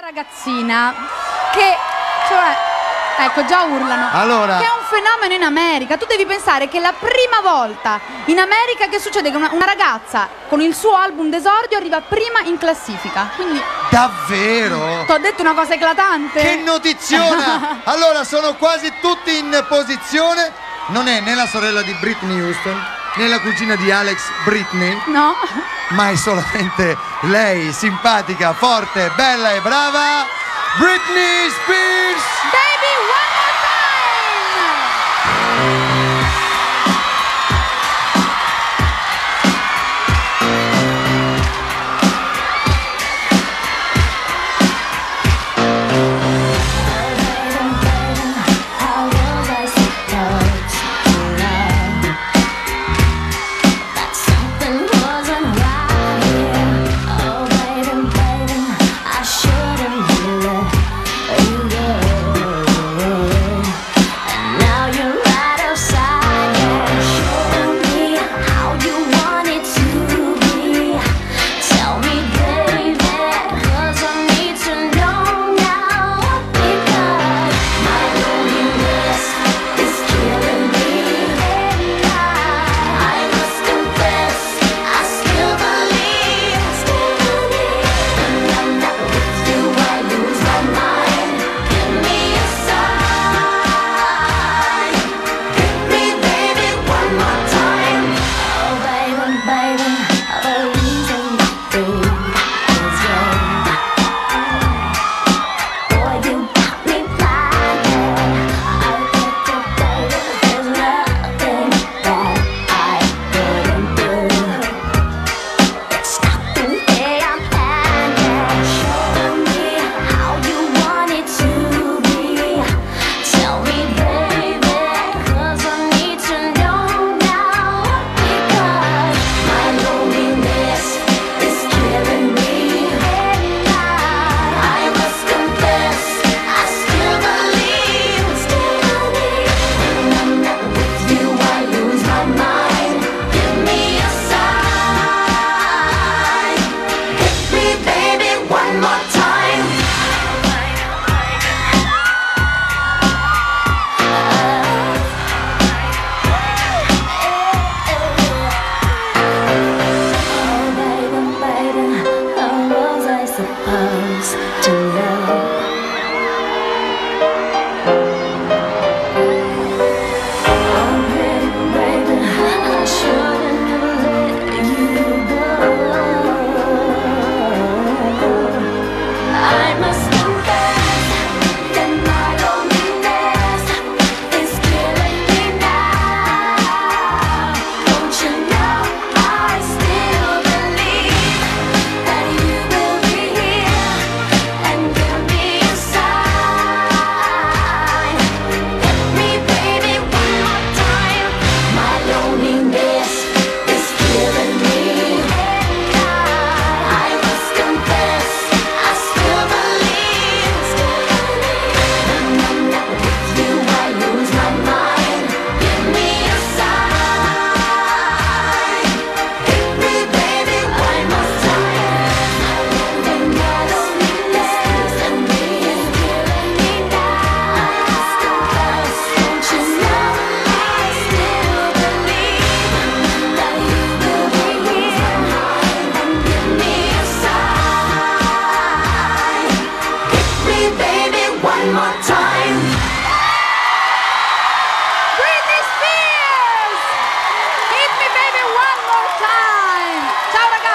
una ragazzina che, cioè, ecco, già urlano. Allora. Che è un fenomeno in America. Tu devi pensare che la prima volta in America che succede che una, una ragazza con il suo album d'esordio arriva prima in classifica. Quindi, Davvero? ti ho detto una cosa eclatante. Che notiziona! Allora sono quasi tutti in posizione. Non è né la sorella di Britney Houston, né la cugina di Alex Britney, No? ma è solamente lei, simpatica, forte, bella e brava, Britney Spears!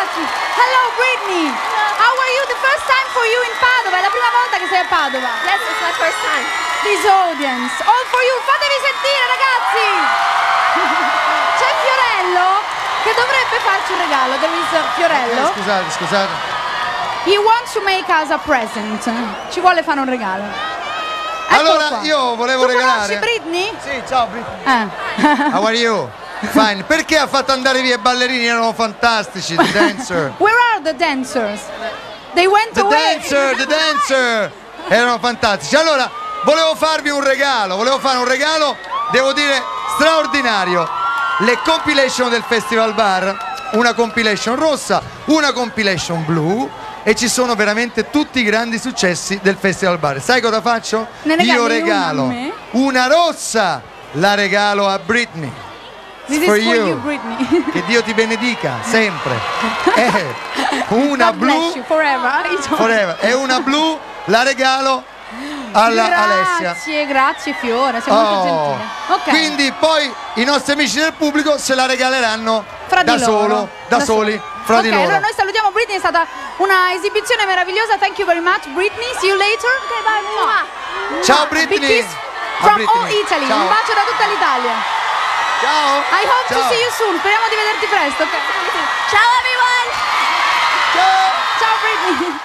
Ragazzi! Hello Britney! How are you? The first time for you in Padova? È la prima volta che sei a Padova? Yes, it's my first time. This audience, all for you! Fatevi sentire ragazzi! C'è Fiorello che dovrebbe farci un regalo. There is Fiorello. Eh, scusate, scusate. He wants to make us a present. Ci vuole fare un regalo. Eccolo Allora, qua. io volevo tu regalare- conosci Britney? Sì, ciao Britney. Eh. How are you? Fine. Perché ha fatto andare via i ballerini? Erano fantastici, the dancer. Where are the dancers? They went The away. dancer, the dancer. Erano fantastici. Allora, volevo farvi un regalo, volevo fare un regalo, devo dire, straordinario. Le compilation del Festival Bar, una compilation rossa, una compilation blu e ci sono veramente tutti i grandi successi del Festival Bar. Sai cosa faccio? Io una regalo me? una rossa, la regalo a Britney. This is For for you. you, Britney. Che Dio ti benedica sempre. È una God bless blu you forever. Forever. È una blu, la regalo alla Alessia. Grazie, grazie Fiore, sei molto Oh, gentile. Ok. Quindi poi i nostri amici del pubblico se la regaleranno fra da solo, da, soli, fra Ok, di loro. allora noi salutiamo Britney, è stata una esibizione meravigliosa. Thank you very much, Britney. See you later. Ok, bye. Ciao, Britney. from Britney. all Italy. Ciao. Un bacio da tutta l'Italia. Ciao. I hope Ciao. to see you soon. Speriamo di vederti presto. Ciao everyone! Ciao. Ciao Britney.